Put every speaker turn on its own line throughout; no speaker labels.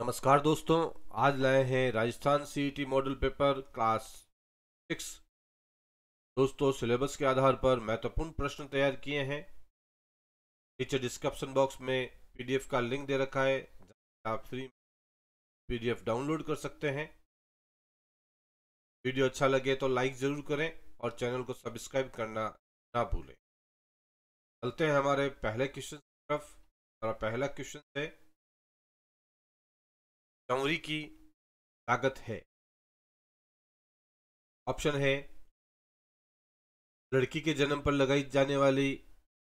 नमस्कार दोस्तों, आज लाए हैं Rajasthan CET model paper class six दोस्तों सिलेबस के आधार पर महत्वपूर्ण प्रश्न तैयार किए हैं। नीचे डिस्क्रिप्शन बॉक्स में पीडीएफ का लिंक दे रखा है आप फ्री पीडीएफ डाउनलोड कर सकते हैं। वीडियो अच्छा लगे तो लाइक ज़रूर करें और चैनल को सब्सक्राइब करना ना भूलें। चलते हैं हमारे पहले क्वेश्चन तरफ़। हमारा पहला क्वेश्चन है चौरी की लागत है। ऑप्शन है, लड़की के जन्म पर लगाई जाने वाली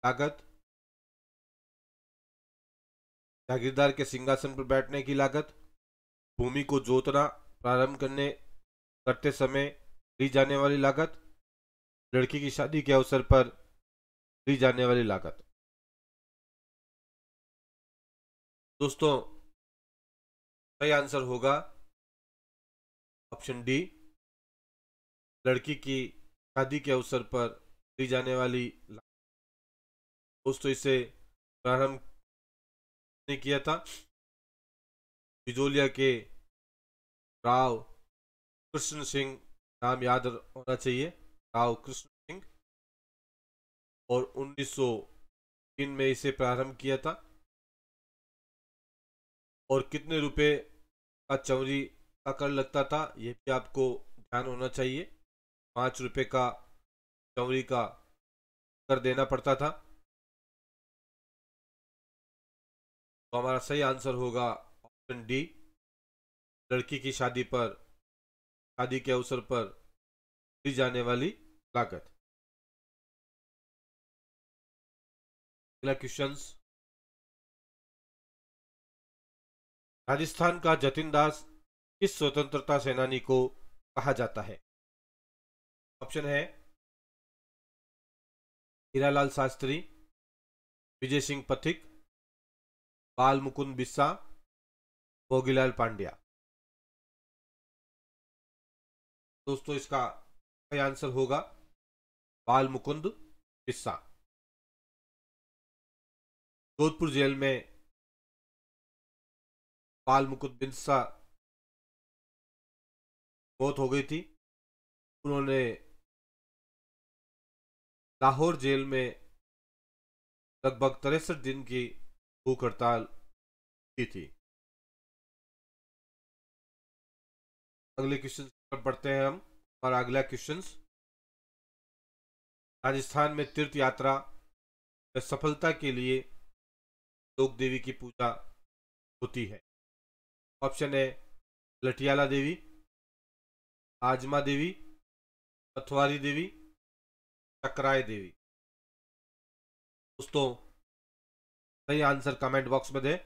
लागत जागीरदार के सिंहासन पर बैठने की लागत, भूमि को जोतना, प्रारंभ करने, करते समय ली जाने वाली लागत, लड़की की शादी के अवसर पर ली जाने वाली लागत। दोस्तों सही आंसर होगा ऑप्शन डी, लड़की की शादी के अवसर पर दी जाने वाली दोस्तों, इसे प्रारंभ ने किया था। बिजोलिया के राव कृष्ण सिंह नाम याद होना चाहिए। राव कृष्ण सिंह। और 1903 में इसे प्रारंभ किया था। और कितने रुपए का चौरी का कर लगता था, ये भी आपको ध्यान होना चाहिए। पाँच रुपये का चौरी का कर देना पड़ता था। तो हमारा सही आंसर होगा ऑप्शन डी, लड़की की शादी पर, शादी के अवसर पर दी जाने वाली लागत। अगला क्वेश्चंस। राजस्थान का जतिन दास किस स्वतंत्रता सेनानी को कहा जाता है। ऑप्शन है, हीरालाल शास्त्री, विजय सिंह पथिक, बाल मुकुंद बिस्सा, भोगीलाल पांड्या। दोस्तों, इसका आंसर होगा बाल मुकुंद बिस्सा। जोधपुर जेल में पाल मुकुट बिंसा मौत हो गई थी। उन्होंने लाहौर जेल में लगभग तिरसठ दिन की भूख हड़ताल की थी। अगले क्वेश्चन पर पढ़ते हैं हम। और अगला क्वेश्चन। राजस्थान में तीर्थ यात्रा में सफलता के लिए लोक देवी की पूजा होती है। ऑप्शन है लठियाला देवी, आजमा देवी, पथवारी देवी, चक्राय देवी। दोस्तों, सही आंसर कमेंट बॉक्स में दें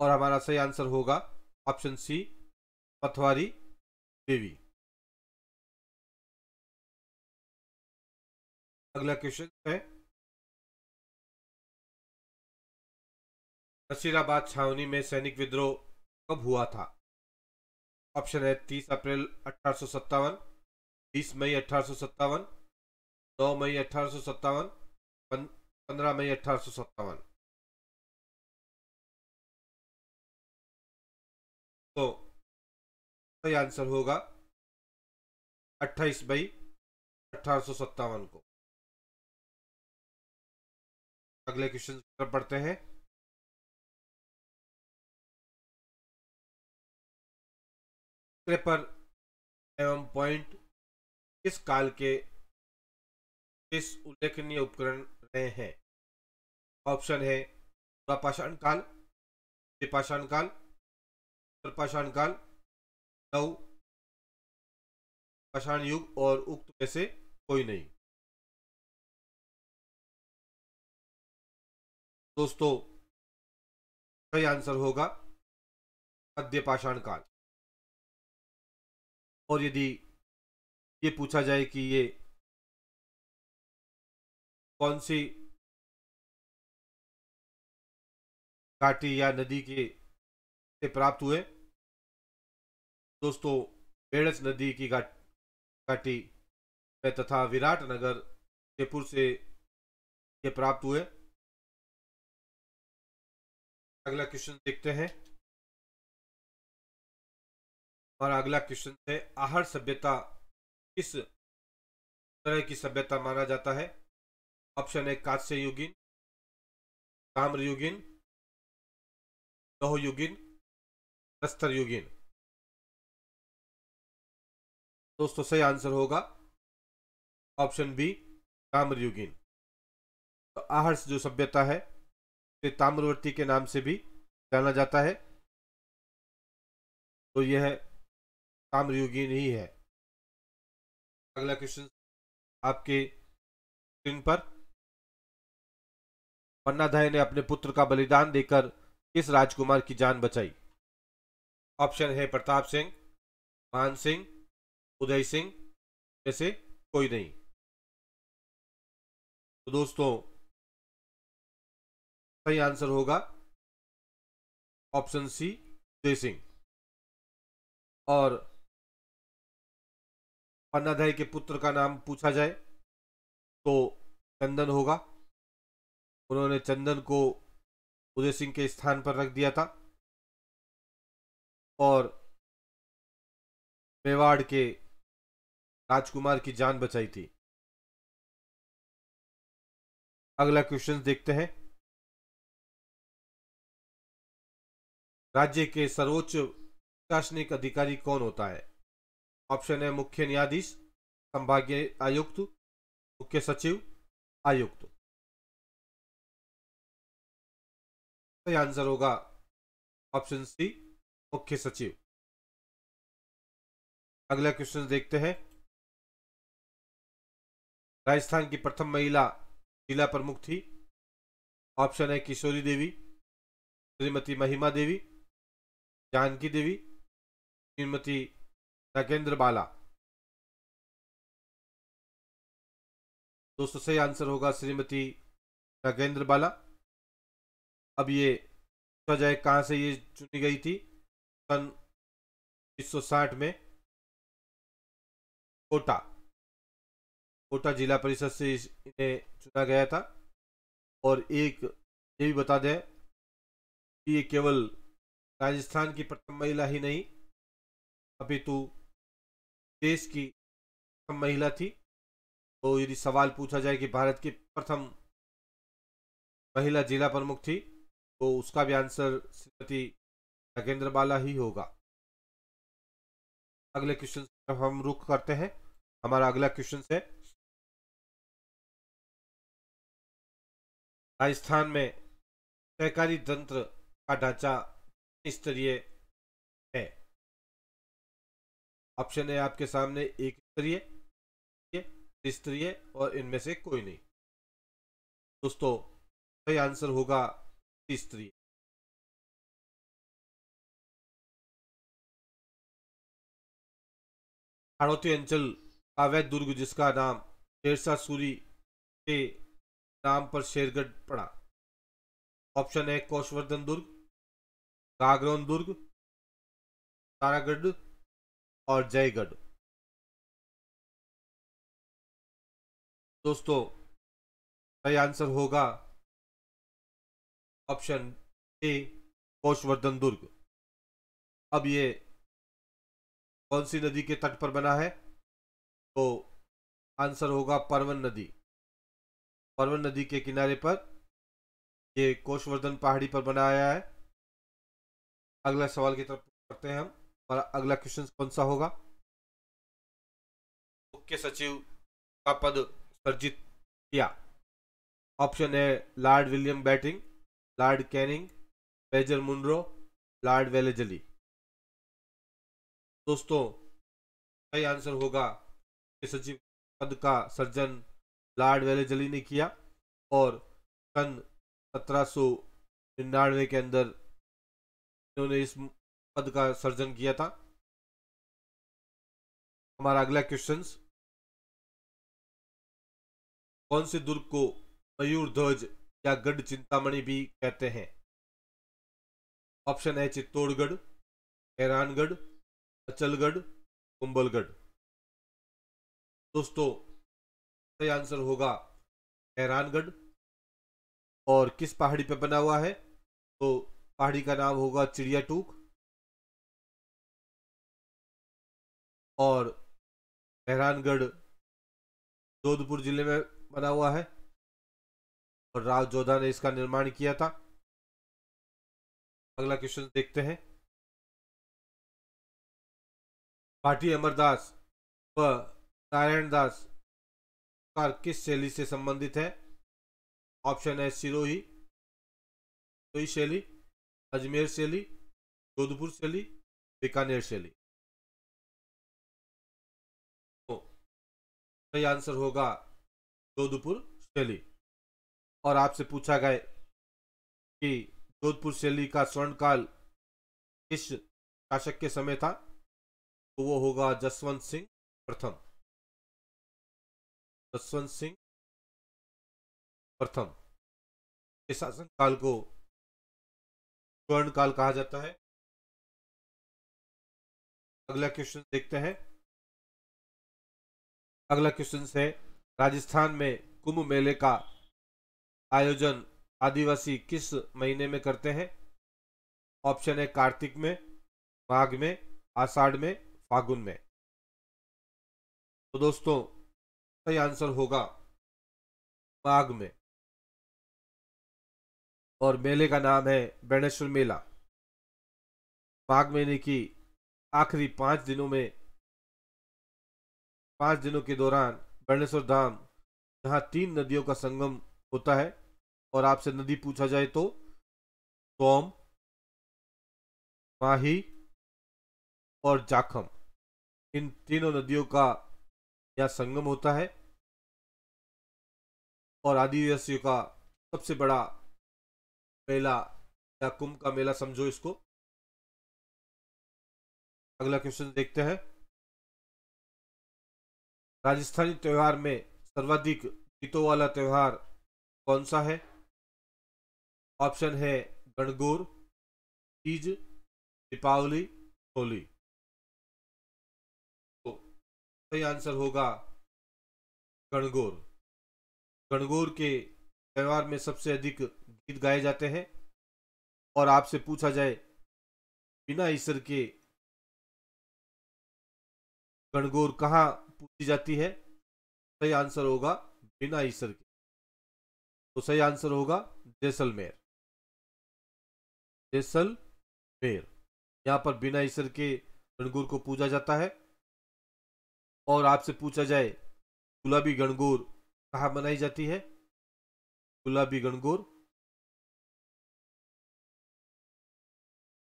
और हमारा सही आंसर होगा ऑप्शन सी पथवारी देवी। अगला क्वेश्चन है, नसीराबाद छावनी में सैनिक विद्रोह। कब हुआ था? ऑप्शन है तीस अप्रैल अठारह सौ सत्तावन तीस मई अठारह नौ मई अठारह पंद्रह मई अठारह सौ सत्तावन। तो सही आंसर होगा अट्ठाईस मई अठारह सौ सत्तावन को। अगले क्वेश्चन पढ़ते हैं। पर एवं पॉइंट इस काल के इस उल्लेखनीय उपकरण रहे हैं? ऑप्शन है पाषाण काल पाषाण काल पाषाण काल, नव पाषाण युग और उक्त में से कोई नहीं। दोस्तों, सही आंसर होगा मध्य पाषाण काल। और यदि ये पूछा जाए कि ये कौन सी घाटी या नदी के से प्राप्त हुए? दोस्तों, बेड़स नदी की घाटी में तथा विराट नगर जयपुर से ये प्राप्त हुए। अगला क्वेश्चन देखते हैं। हमारा अगला क्वेश्चन है, आहर सभ्यता किस तरह की सभ्यता माना जाता है? ऑप्शन है कांस्य युगिन ताम्र युगीन लौह युगीन प्रस्तर युगीन दोस्तों, सही आंसर होगा। ऑप्शन बी ताम्र युगीन तो आहर जो सभ्यता है ताम्रवर्ती के नाम से भी जाना जाता है। तो यह ताम्रयुगीन नहीं है। अगला क्वेश्चन आपके स्क्रीन पर। पन्नाधाय ने अपने पुत्र का बलिदान देकर किस राजकुमार की जान बचाई? ऑप्शन है प्रताप सिंह, मान सिंह, उदय सिंह जैसे कोई नहीं। तो दोस्तों, सही आंसर होगा ऑप्शन सी उदय सिंह। और पन्नाधाय के पुत्र का नाम पूछा जाए तो चंदन होगा। उन्होंने चंदन को उदय सिंह के स्थान पर रख दिया था और मेवाड़ के राजकुमार की जान बचाई थी। अगला क्वेश्चन देखते हैं। राज्य के सर्वोच्च प्रशासनिक अधिकारी कौन होता है? ऑप्शन है मुख्य न्यायाधीश, संभागीय आयुक्त, मुख्य सचिव, आयुक्त। सही आंसर होगा ऑप्शन सी, मुख्य सचिव। अगला क्वेश्चन देखते हैं। राजस्थान की प्रथम महिला जिला प्रमुख थी। ऑप्शन है किशोरी देवी, श्रीमती महिमा देवी, जानकी देवी, श्रीमती नागेंद्र बाला। दोस्तों सही आंसर होगा श्रीमती नगेंद्र बाला। अब ये पूछा जाए कहाँ से ये चुनी गई थी? सन 1960 में। कोटा। कोटा जिला परिषद से इन्हें चुना गया था। और एक, ये भी बता दें कि ये केवल राजस्थान की प्रथम महिला ही नहीं अभी अपितु देश की प्रथम महिला थी। तो यदि सवाल पूछा जाए कि भारत की प्रथम महिला जिला प्रमुख थी तो उसका भी आंसर श्रीमती नागेंद्र बाला ही होगा। अगले क्वेश्चन हम रुख करते हैं। हमारा अगला क्वेश्चन है। राजस्थान में सहकारी तंत्र का ढांचा स्तरीय है? ऑप्शन है आपके सामने एक स्तरीय स्तरीय और इनमें से कोई नहीं। दोस्तों, सही आंसर होगा स्तरीय हाड़ौती अंचल अवैध दुर्ग, जिसका नाम शेरशाह सूरी के नाम पर शेरगढ़ पड़ा। ऑप्शन है कोशवर्धन दुर्ग कागरौन दुर्ग, तारागढ़ और जयगढ़। दोस्तों सही आंसर होगा ऑप्शन ए कोशवर्धन दुर्ग। अब ये कौन सी नदी के तट पर बना है? तो आंसर होगा परवन नदी। परवन नदी के किनारे पर ये कोशवर्धन पहाड़ी पर बनाया है। अगला सवाल की तरफ़ करते हैं हम। और अगला क्वेश्चन कौन सा होगा? मुख्य सचिव का पद सर्जित किया। ऑप्शन है Lord William Bentinck Lord Canning Major Munro Lord Wellesley दोस्तों, सही आंसर होगा कि सचिव पद का सर्जन लॉर्ड वेलेजली ने किया और सन सत्रह सौ निन्यानवे के अंदर इन्होंने इस पद का सर्जन किया था। हमारा अगला क्वेश्चन कौन से दुर्ग को मयूर ध्वज या गढ़ चिंतामणि भी कहते हैं? ऑप्शन है चित्तौड़गढ़ हैरानगढ़ अचलगढ़ कुंबलगढ़ दोस्तों, सही आंसर होगा हैरानगढ़ और किस पहाड़ी पे बना हुआ है? तो पहाड़ी का नाम होगा चिड़िया टूक और मेहरानगढ़ जोधपुर ज़िले में बना हुआ है और राव जोधा ने इसका निर्माण किया था। अगला क्वेश्चन देखते हैं। भाटी अमरदास व नारायण दास किस शैली से संबंधित है? ऑप्शन है सिरोही सिरोही शैली, अजमेर शैली, जोधपुर शैली, बीकानेर शैली। सही आंसर होगा जोधपुर शैली। और आपसे पूछा गया कि जोधपुर शैली का स्वर्णकाल किस शासक के समय था तो वो होगा जसवंत सिंह प्रथम। जसवंत सिंह प्रथम के शासन काल को स्वर्ण काल कहा जाता है। अगला क्वेश्चन देखते हैं। अगला क्वेश्चन है, राजस्थान में कुंभ मेले का आयोजन आदिवासी किस महीने में करते हैं? ऑप्शन है कार्तिक में, माघ में, आषाढ़ में, फागुन में। तो दोस्तों, सही आंसर होगा माघ में। और मेले का नाम है बेणेश्वर मेला। माघ महीने की आखिरी पाँच दिनों में पाँच दिनों के दौरान बेणेश्वर धाम, जहाँ तीन नदियों का संगम होता है, और आपसे नदी पूछा जाए तो सोम, माही और जाखम। इन तीनों नदियों का यह संगम होता है, और आदिवासियों का सबसे बड़ा मेला या कुंभ का मेला समझो इसको। अगला क्वेश्चन देखते हैं। राजस्थानी त्यौहार में सर्वाधिक गीतों वाला त्यौहार कौन सा है? ऑप्शन है गणगौर तीज दीपावली, होली। तो सही आंसर होगा गणगौर। गणगौर के त्योहार में सबसे अधिक गीत गाए जाते हैं। और आपसे पूछा जाए, बिना ईश्वर के गणगौर कहाँ पूछी जाती है, सही आंसर होगा बिना ईश्वर के। तो सही आंसर होगा जैसलमेर। जैसलमेर। यहाँ पर बिना ईश्वर के गणगौर को पूजा जाता है। और आपसे पूछा जाए, गुलाबी गणगौर कहाँ मनाई जाती है? गुलाबी गणगौर।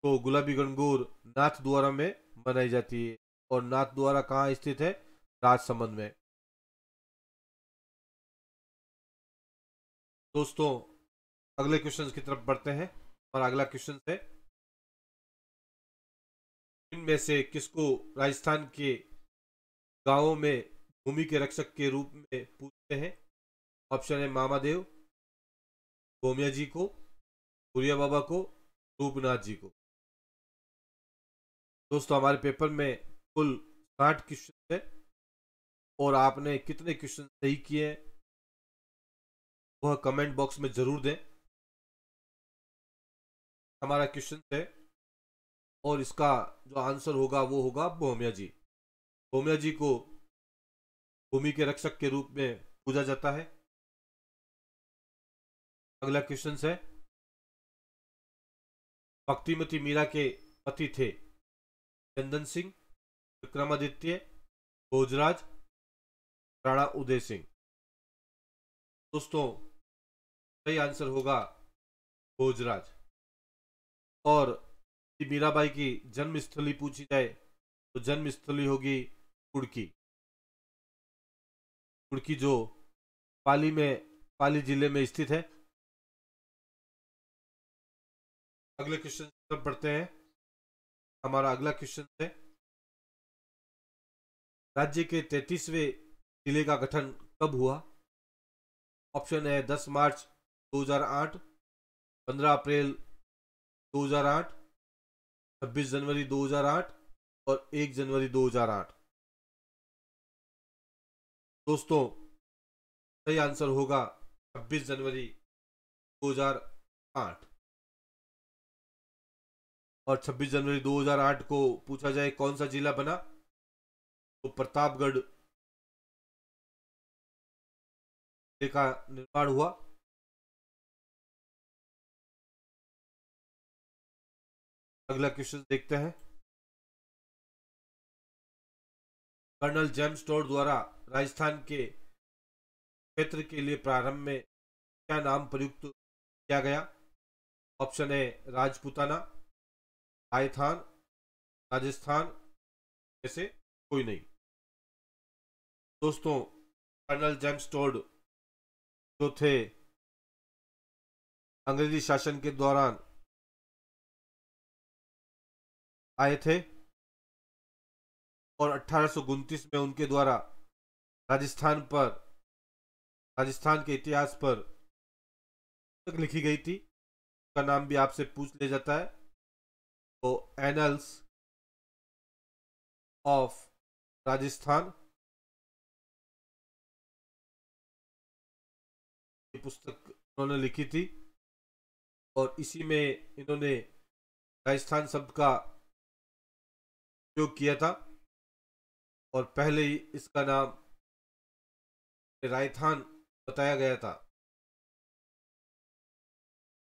तो गुलाबी गणगौर नाथ द्वारा में मनाई जाती है। और नाथ द्वारा कहाँ स्थित है? राजसमंद में। दोस्तों, अगले क्वेश्चन की तरफ़ बढ़ते हैं और अगला क्वेश्चन है, इनमें से किसको राजस्थान के गाँवों में भूमि के रक्षक के रूप में पूछते हैं? ऑप्शन है मामादेव गोमिया जी को पुरिया बाबा को, रूपनाथ जी को। दोस्तों, हमारे पेपर में कुल साठ क्वेश्चन है। और आपने कितने क्वेश्चन सही किए वह कमेंट बॉक्स में ज़रूर दें। हमारा क्वेश्चन है, और इसका जो आंसर होगा, वो होगा बोमिया जी। बोमिया जी को भूमि के रक्षक के रूप में पूजा जाता है। अगला क्वेश्चन है, भक्तिमती मीरा के पति थे चंदन सिंह, विक्रमादित्य भोजराज राणा उदय सिंह। दोस्तों, सही आंसर होगा भोजराज। और मीराबाई की जन्मस्थली पूछी जाए तो जन्मस्थली होगी कुड़की। कुड़की जो पाली में, पाली ज़िले में स्थित है। अगले क्वेश्चन तरफ़ बढ़ते हैं। हमारा अगला क्वेश्चन है, राज्य के तैतीसवें ज़िले का गठन कब हुआ? ऑप्शन है 10 मार्च 2008 15 अप्रैल 2008 26 जनवरी 2008 और 1 जनवरी 2008 दोस्तों, सही आंसर होगा 26 जनवरी 2008 और 26 जनवरी 2008 को पूछा जाए कौन सा जिला बना? तो प्रतापगढ़ का निर्माण हुआ। अगला क्वेश्चन देखते हैं। कर्नल जेम्स टोड द्वारा राजस्थान के क्षेत्र के लिए प्रारंभ में क्या नाम प्रयुक्त किया गया? ऑप्शन है राजपुताना आयथान राजस्थान, ऐसे कोई नहीं। दोस्तों, कर्नल जेम्स टोड जो थे। अंग्रेज़ी शासन के दौरान आए थे और अठारह में उनके द्वारा राजस्थान पर, राजस्थान के इतिहास पर तक लिखी गई थी। का नाम भी आपसे पूछ लिया जाता है। तो एनल्स ऑफ़ राजस्थान पुस्तक उन्होंने लिखी थी और इसी में इन्होंने राजस्थान शब्द का उपयोग किया था और पहले ही इसका नाम रायथान बताया गया था।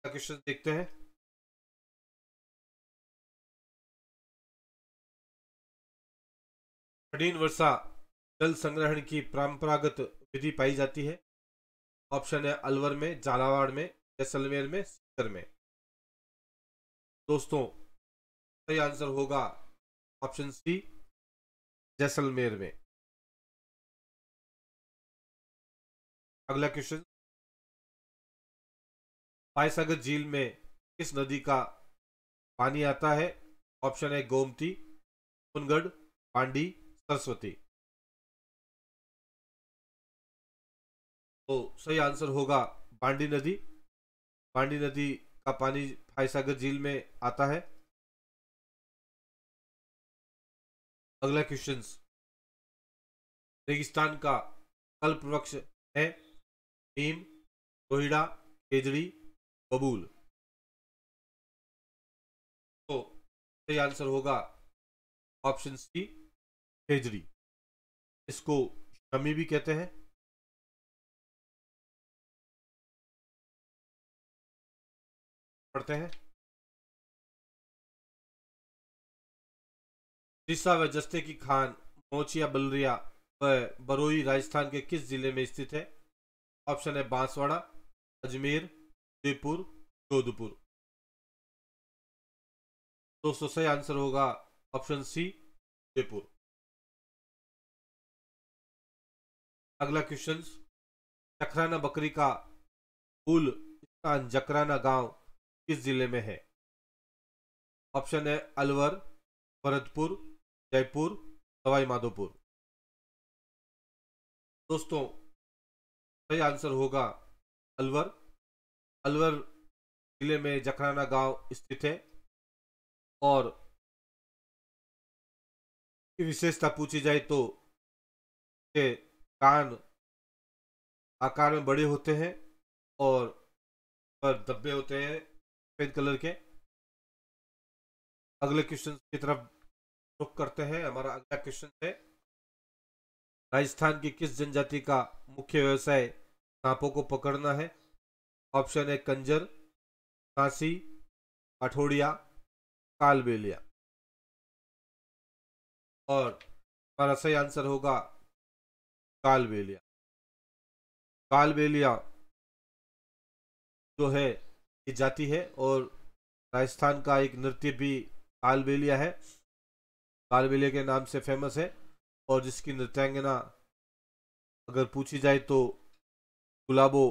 क्वेश्चन देखते हैं। कठिन वर्षा जल संग्रहण की परंपरागत विधि पाई जाती है। ऑप्शन है अलवर में, झालावाड़ में, जैसलमेर में सीकर में। दोस्तों, सही आंसर होगा ऑप्शन सी, जैसलमेर में। अगला क्वेश्चन पायसागर झील में किस नदी का पानी आता है? ऑप्शन है गोमती कुनगढ़ पांडी, सरस्वती। तो सही आंसर होगा बांडी नदी। बांडी नदी का पानी फायसागर झील में आता है। अगला क्वेश्चन रेगिस्तान का कल्प वृक्ष है। नीम, रोहिड़ा, केजड़ी, बबूल। तो सही आंसर होगा ऑप्शन सी केजड़ी। इसको शमी भी कहते हैं। पढ़ते हैं। सिरसा व जस्ते की खान, मोचिया बलरिया व बरोई राजस्थान के किस ज़िले में स्थित है? ऑप्शन है बांसवाड़ा, अजमेर, जयपुर, जोधपुर। दोस्तों सही आंसर होगा ऑप्शन सी, जयपुर। अगला क्वेश्चन जखराना बकरी का मूल स्थान जकराना गाँव किस ज़िले में है? ऑप्शन है अलवर, भरतपुर, जयपुर सवाई माधोपुर दोस्तों, सही आंसर होगा अलवर। अलवर ज़िले में जखराना गाँव स्थित है और विशेषता पूछी जाए तो के कान आकार में बड़े होते हैं और पर धब्बे होते हैं। सफ़ेद कलर के। अगले क्वेश्चन की तरफ़ रुक करते हैं। हमारा अगला क्वेश्चन है, राजस्थान की किस जनजाति का मुख्य व्यवसाय सांपों को पकड़ना है? ऑप्शन है कंजर, कांसी अठोड़िया कालबेलिया। और हमारा सही आंसर होगा कालबेलिया। कालबेलिया जो है ये जाति है और राजस्थान का एक नृत्य भी कालबेलिया है। कालबेलिया के नाम से फ़ेमस है और जिसकी नृत्यांगना अगर पूछी जाए तो गुलाबो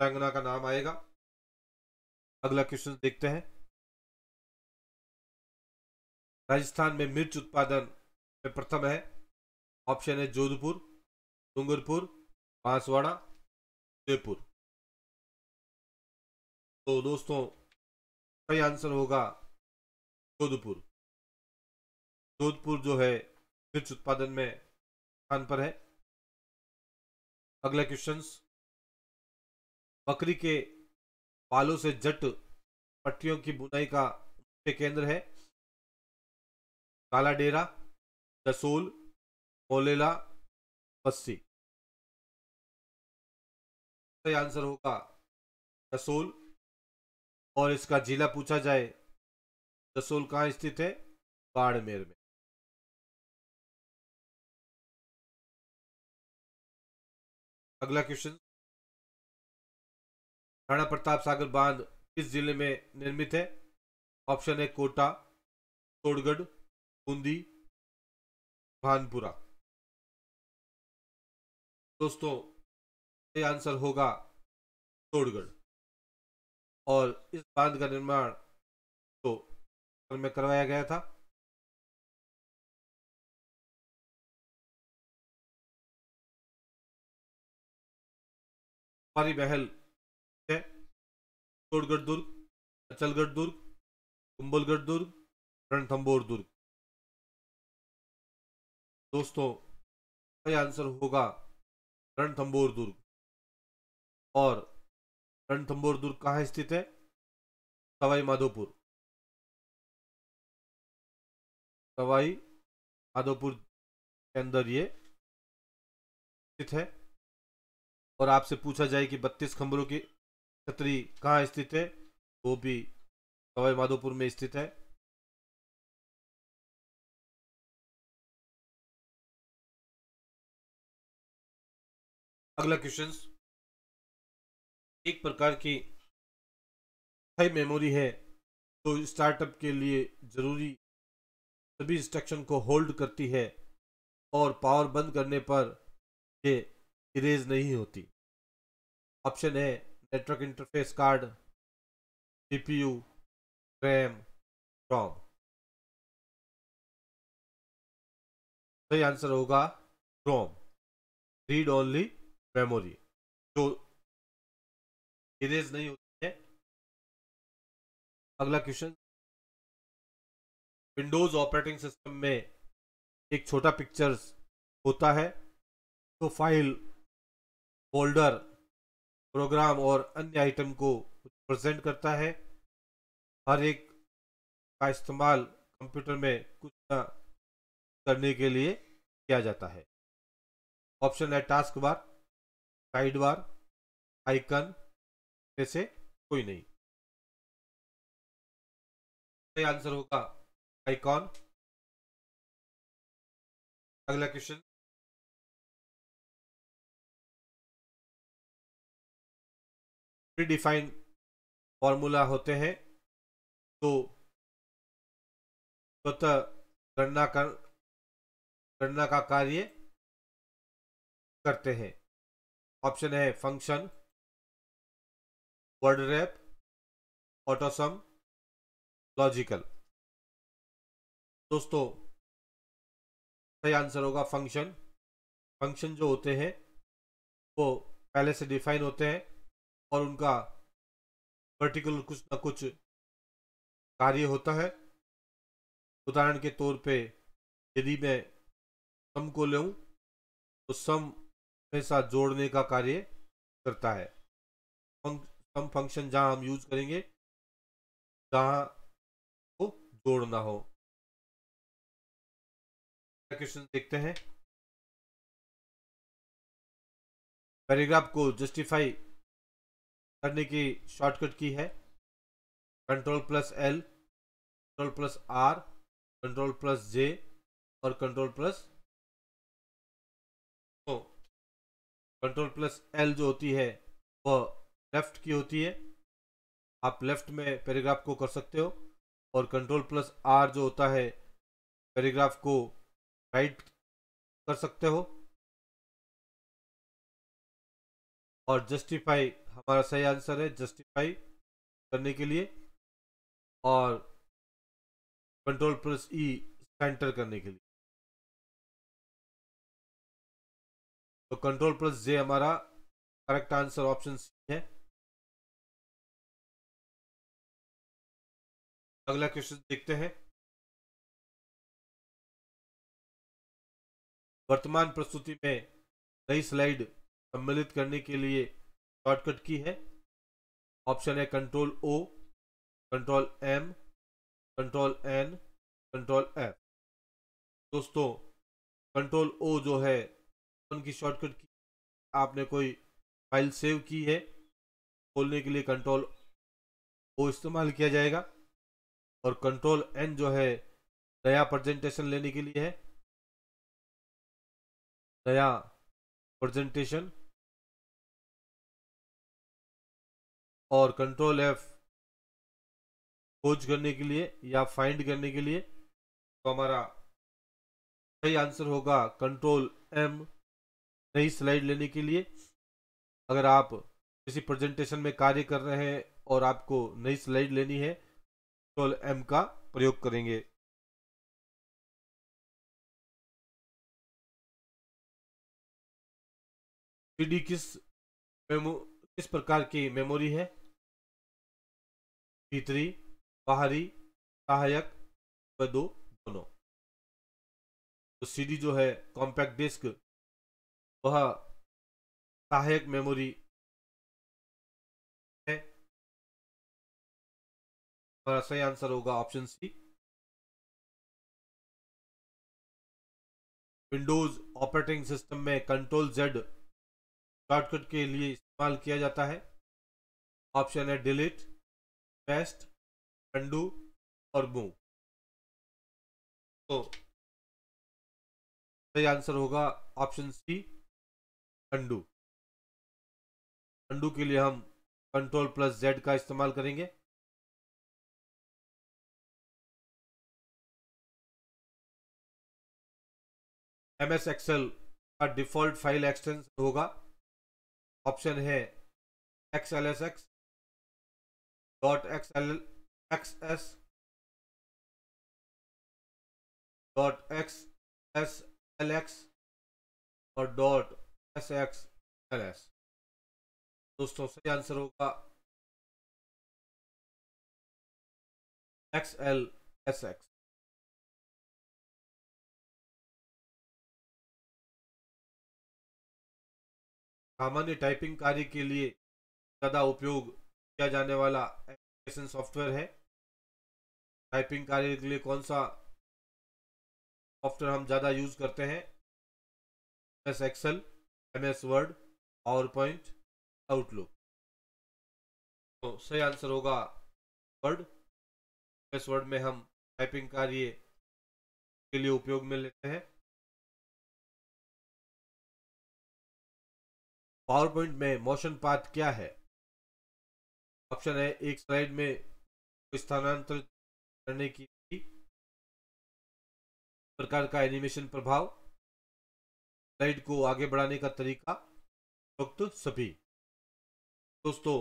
नृत्यांगना का नाम आएगा। अगला क्वेश्चन देखते हैं। राजस्थान में मिर्च उत्पादन में प्रथम है। ऑप्शन है जोधपुर, डूंगरपुर, बांसवाड़ा, जयपुर। तो दोस्तों, सही आंसर होगा जोधपुर। जोधपुर जो है, मिर्च उत्पादन में स्थान पर है। अगला क्वेश्चन बकरी के बालों से जट पट्टियों की बुनाई का मुख्य केंद्र है। काला डेरा जसूल मोलेला, बस्सी। सही आंसर होगा जसूल और इसका जिला पूछा जाए जसूल कहाँ स्थित है? बाड़मेर में। अगला क्वेश्चन राणा प्रताप सागर बाँध किस ज़िले में निर्मित है? ऑप्शन है कोटा तोड़गढ़ बूंदी, भानपुरा। दोस्तों, ये आंसर होगा तोड़गढ़ और इस बाँध का निर्माण तो में करवाया गया था। हमारी महल है तोड़गढ़ दुर्ग अचलगढ़ दुर्ग कुंबलगढ़ दुर्ग रणथंबोर दुर्ग दोस्तों आंसर होगा रणथंबोर दुर्ग और रणथंबोर दुर्ग कहाँ स्थित है? सवाई माधोपुर। सवाई माधोपुर के अंदर ये स्थित है। और आपसे पूछा जाए कि बत्तीस खंबरों की छतरी कहाँ स्थित है, वो भी सवाई माधोपुर में स्थित है। अगला क्वेश्चन एक प्रकार की हाई मेमोरी है तो स्टार्टअप के लिए ज़रूरी सभी इंस्ट्रक्शन को होल्ड करती है और पावर बंद करने पर ये इरेज नहीं होती। ऑप्शन है network interface card CPU RAM ROM सही आंसर होगा रोम रीड ओनली मेमोरी जो इरेज नहीं होती। है अगला क्वेश्चन विंडोज़ ऑपरेटिंग सिस्टम में एक छोटा पिक्चर्स होता है तो फ़ाइल फोल्डर प्रोग्राम और अन्य आइटम को प्रेजेंट करता है। हर एक का इस्तेमाल कंप्यूटर में कुछ न करने के लिए किया जाता है। ऑप्शन है task bar side bar icon में से कोई नहीं। सही आंसर होगा आइकॉन। अगला क्वेश्चन प्रीडिफाइंड फॉर्मूला होते हैं तो स्वतः गणना कर, गणना का कार्य करते हैं। ऑप्शन है function word wrap autosum logical दोस्तों, सही आंसर होगा फ़ंक्शन फ़ंक्शन जो होते हैं, वो पहले से डिफाइन होते हैं और उनका पर्टिकुलर कुछ ना कुछ कार्य होता है। उदाहरण के तौर पे, यदि मैं सम को लूँ तो सम हमेशा जोड़ने का कार्य करता है। सम फ़ंक्शन जहाँ हम यूज़ करेंगे, जहाँ को जोड़ना हो। क्वेश्चन देखते हैं। पैराग्राफ को जस्टिफाई करने की शॉर्टकट की है। Control plus L control plus R control plus J और control plus control plus L जो होती है, वह लेफ़्ट की होती है। आप लेफ़्ट में पैराग्राफ को कर सकते हो और कंट्रोल प्लस आर जो होता है पैराग्राफ को राइट कर सकते हो। और जस्टिफाई हमारा सही आंसर है जस्टिफाई करने के लिए और कंट्रोल प्लस ई सेंटर करने के लिए। तो कंट्रोल प्लस जे हमारा करेक्ट आंसर ऑप्शन सी है। अगला क्वेश्चन देखते हैं। वर्तमान प्रस्तुति में नई स्लाइड सम्मिलित करने के लिए शॉर्टकट की है। ऑप्शन है control O control M control N control F दोस्तों कंट्रोल ओ जो है उनकी शॉर्टकट की आपने कोई फ़ाइल सेव की है। खोलने के लिए कंट्रोल ओ इस्तेमाल किया जाएगा। और कंट्रोल एन जो है, नया प्रेजेंटेशन लेने के लिए है। नया प्रेजेंटेशन और कंट्रोल एफ़ खोज करने के लिए या फाइंड करने के लिए तो हमारा सही आंसर होगा कंट्रोल एम नई स्लाइड लेने के लिए। अगर आप किसी प्रेजेंटेशन में कार्य कर रहे हैं और आपको नई स्लाइड लेनी है कंट्रोल एम का प्रयोग करेंगे। सीडी किस मेमो किस प्रकार की मेमोरी है? भीतरी, बाहरी, सहायक, व दो, दोनों। तो सीडी जो है कॉम्पैक्ट डिस्क वह सहायक मेमोरी हमारा सही आंसर होगा option C Windows operating system में कंट्रोल जेड शॉर्टकट के लिए इस्तेमाल किया जाता है। ऑप्शन है डिलीट पेस्ट अंडू और मूव तो सही आंसर होगा ऑप्शन सी अंडू अंडू के लिए हम कंट्रोल प्लस जेड का इस्तेमाल करेंगे। एम एस एक्सएल का डिफ़ॉल्ट फ़ाइल एक्सटेंस होगा। ऑप्शन है X L S X dot X L X S dot X S L X और dot S X L S दोस्तों, सही आंसर होगा एक्स एल एस एक्स सामान्य typing कार्य के लिए ज़्यादा उपयोग किया जाने वाला एप्लीकेशन सॉफ्टवेयर है। टाइपिंग कार्य के लिए कौन सा सॉफ्टवेयर हम ज़्यादा यूज़ करते हैं? M S Excel M S Word PowerPoint Outlook तो सही आंसर होगा वर्ड एम एस वर्ड में हम टाइपिंग कार्य के लिए उपयोग में लेते हैं। पावर पॉइंट में मोशन पाथ क्या है? ऑप्शन है, एक स्लाइड में स्थानांतरित करने की प्रकार का एनिमेशन प्रभाव, स्लाइड को आगे बढ़ाने का तरीका तो सभी। दोस्तों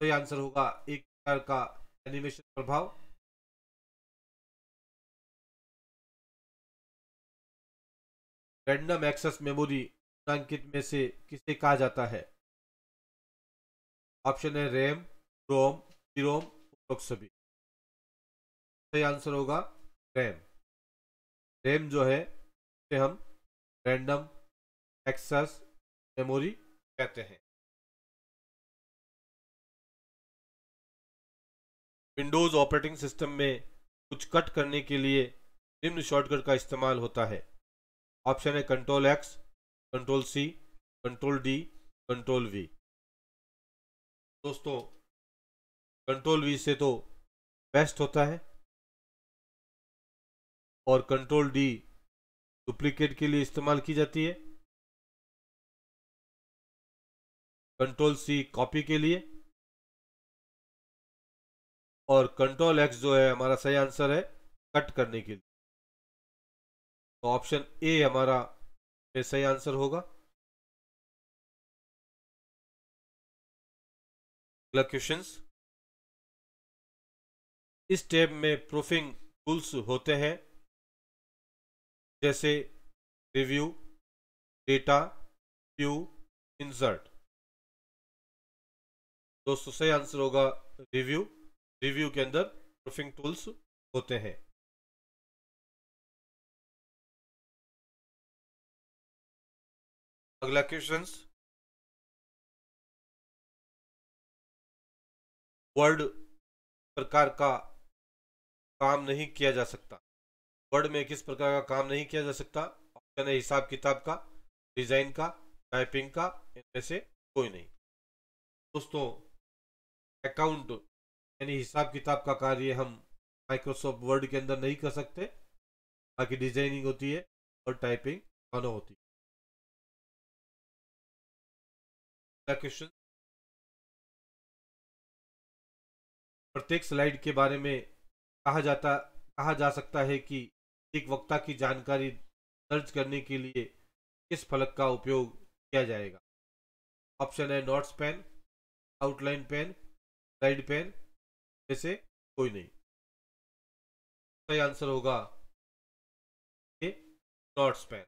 सही आंसर होगा, एक प्रकार का एनिमेशन प्रभाव। रैंडम एक्सेस मेमोरी अंकित में से किसे कहा जाता है? ऑप्शन है रैम, रोम रोम सभी सही आंसर होगा रैम। रैम जो है, उसे हम रैंडम एक्सेस मेमोरी कहते हैं। विंडोज़ ऑपरेटिंग सिस्टम में कुछ कट करने के लिए निम्न शॉर्टकट का इस्तेमाल होता है। ऑप्शन है control X control C control D control V दोस्तों कंट्रोल वी से तो बेस्ट होता है और कंट्रोल डी डुप्लीकेट के लिए इस्तेमाल की जाती है। कंट्रोल सी कॉपी के लिए और कंट्रोल एक्स जो है हमारा सही आंसर है कट करने के लिए। तो ऑप्शन ए हमारा सही आंसर होगा। अगला क्वेश्चन इस टेब में प्रूफिंग टूल्स होते हैं, जैसे रिव्यू डेटा व्यू इंसर्ट दोस्तों, सही आंसर होगा रिव्यू रिव्यू के अंदर प्रूफिंग टूल्स होते हैं। अगला क्वेश्चन वर्ड प्रकार का काम नहीं किया जा सकता। वर्ड में किस प्रकार का काम नहीं किया जा सकता? ऑप्शन है हिसाब किताब का डिज़ाइन का टाइपिंग का, इनमें से कोई नहीं। दोस्तों अकाउंट यानी हिसाब किताब का कार्य हम माइक्रोसॉफ्ट वर्ड के अंदर नहीं कर सकते। बाकी डिज़ाइनिंग होती है और टाइपिंग दोनों होती है। क्वेश्चन प्रत्येक स्लाइड के बारे में कहा जाता, कहा जा सकता है कि एक वक्ता की जानकारी दर्ज करने के लिए किस फलक का उपयोग किया जाएगा? ऑप्शन है notes pen outline pen slide pen जैसे कोई नहीं। सही आंसर होगा नोट्स पेन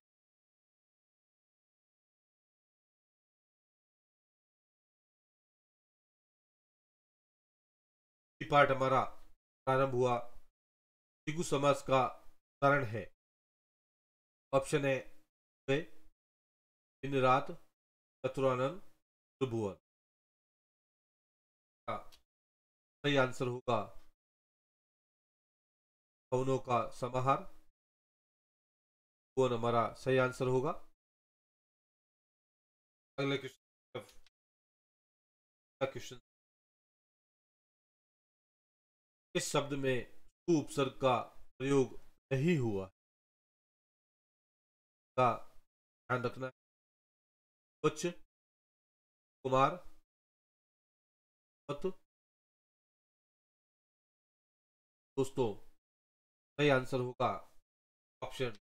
पार्ट हमारा प्रारंभ हुआ। दिगु समास का कारण है। ऑप्शन है दिन रात, चतुरानंद त्रिभुवन सही आंसर होगा। भवनों का समाहार। वो हमारा सही आंसर होगा। अगले क्वेश्चन क्वेश्चन इस शब्द में उपसर्ग का प्रयोग नहीं हुआ का ध्यान रखना उच्च, कुमार दोस्तों सही आंसर होगा ऑप्शन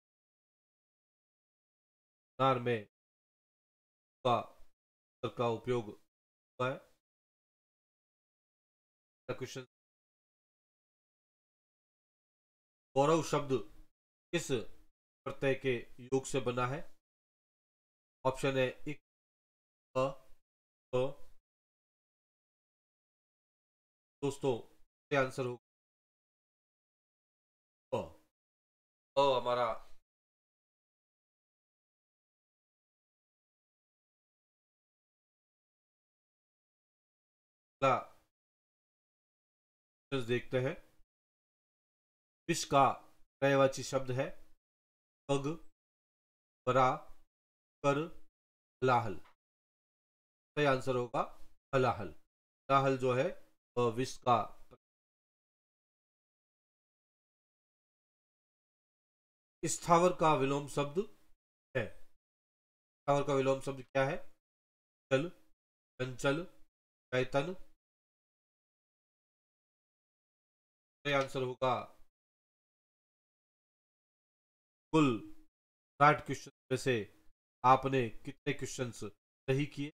नार में का का उपयोग हुआ है। क्वेश्चन गौरव शब्द किस प्रत्यय के योग से बना है? ऑप्शन है एक अ, अ दोस्तों आंसर होगा। अ। हमारा। देखते हैं। विष का पर्यायवाची शब्द है पग बरा, कर, हलाहल। सही आंसर होगा, हलाहल। हलाहल जो है विष का स्थावर का विलोम शब्द है। स्थावर का विलोम शब्द क्या है? चल, चंचल, चैतन। आंसर होगा कुल साठ क्वेश्चन में से आपने कितने क्वेश्चन सही किए?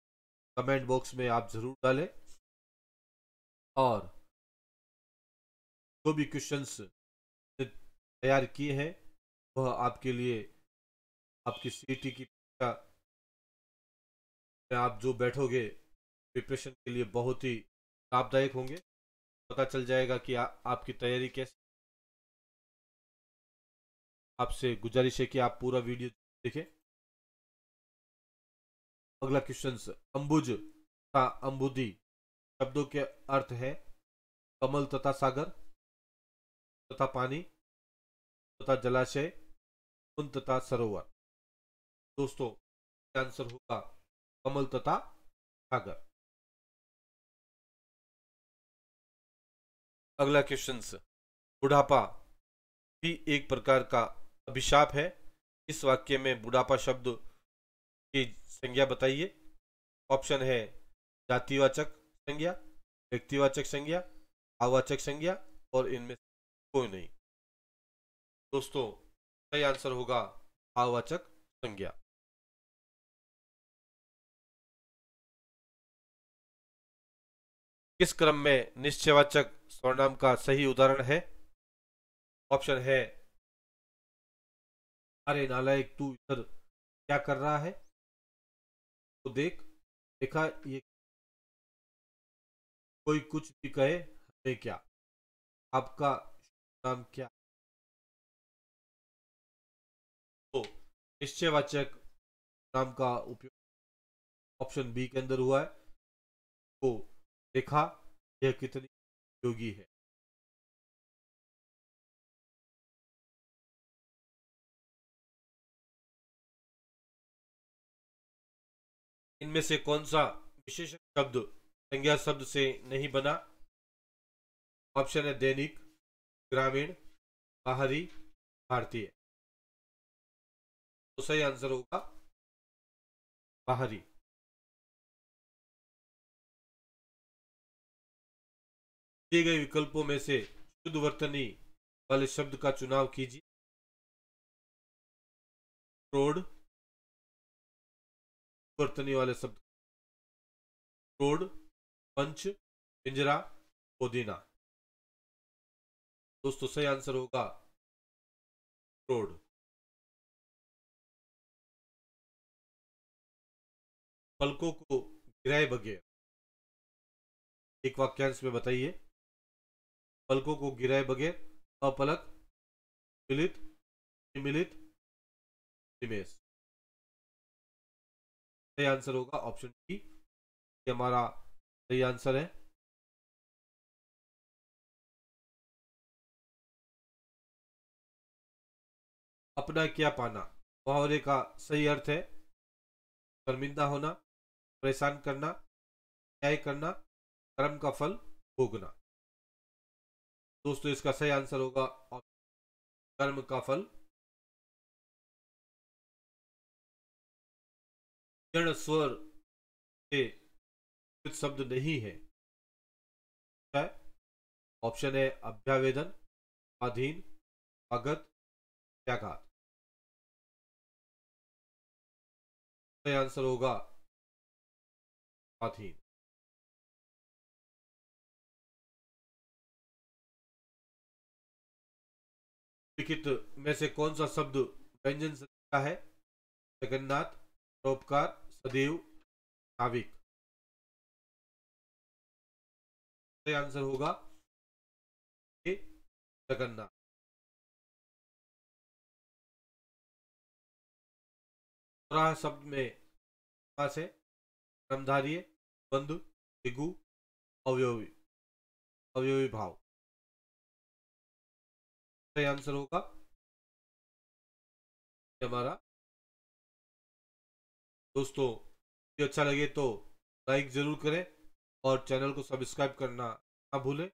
कमेंट बॉक्स में आप ज़रूर डालें। और जो भी क्वेश्चन तैयार किए हैं वह आपके लिए आपकी सीटी की में आप जो बैठोगे प्रिपरेशन के लिए बहुत ही लाभदायक होंगे। पता चल जाएगा कि आ, आपकी तैयारी कैसे आपसे गुजारिश है कि आप पूरा वीडियो देखें। अगला क्वेश्चन अंबुज का अंबुदी शब्दों के अर्थ है कमल तथा सागर, तथा पानी, तथा जलाशय उन तथा सरोवर। दोस्तों आंसर होगा कमल तथा सागर। अगला क्वेश्चन बुढ़ापा भी एक प्रकार का अभिशाप है। इस वाक्य में बुढ़ापा शब्द की संज्ञा बताइए। ऑप्शन है जातिवाचक संज्ञा, व्यक्तिवाचक संज्ञा आवाचक संज्ञा और इनमें कोई नहीं। दोस्तों, सही आंसर होगा आवाचक संज्ञा। किस क्रम में निश्चयवाचक स्वर्णाम का सही उदाहरण है। ऑप्शन है अरे नालायक तू इधर क्या कर रहा है? तो देख, देखा, ये कोई कुछ भी कहे हमें क्या? आपका नाम क्या? तो निश्चयवाचक नाम का उपयोग ऑप्शन बी के अंदर हुआ है। तो देखा, यह कितनी उपयोगी है। इनमें से कौन सा विशेषण शब्द, संज्ञा शब्द से नहीं बना? ऑप्शन है दैनिक, ग्रामीण, बाहरी, भारतीय। तो सही आंसर होगा, बाहरी। दिए गए विकल्पों में से शुद्ध वर्तनी वाले शब्द का चुनाव कीजिए। रोड वर्तनी वाले शब्द। रोड, पंच, पिंजरा, पुदीना। दोस्तों, सही आंसर होगा रोड। पलकों को गिराए बगैर। एक वाक्यांश में बताइए। पलकों को गिराए बगैर, अपलक, मिलित मिलित, निमेश। सही आंसर होगा ऑप्शन डी ये हमारा सही आंसर है। अपना क्या पाना? मुहावरे का सही अर्थ है शर्मिंदा होना, परेशान करना न्याय करना, कर्म का फल भोगना। दोस्तों, इसका सही आंसर होगा कर्म का फल जड़ स्वर से कुछ शब्द नहीं है। ऑप्शन है अभ्यावेदन, अधीन, अगत त्याघात सही आंसर होगा अधीन। लिखित में से कौन सा शब्द व्यंजन का है? जगन्नाथ, परोपकार सदैव नाविक आंसर होगा जगन्नाथ। शब्द में पास है कर्मधारीय बंधु दिगु अवयवी अवयवी भाव। सही आंसर होगा हमारा दोस्तों, वीडियो अच्छा लगे तो लाइक ज़रूर करें और चैनल को सब्सक्राइब करना ना भूलें।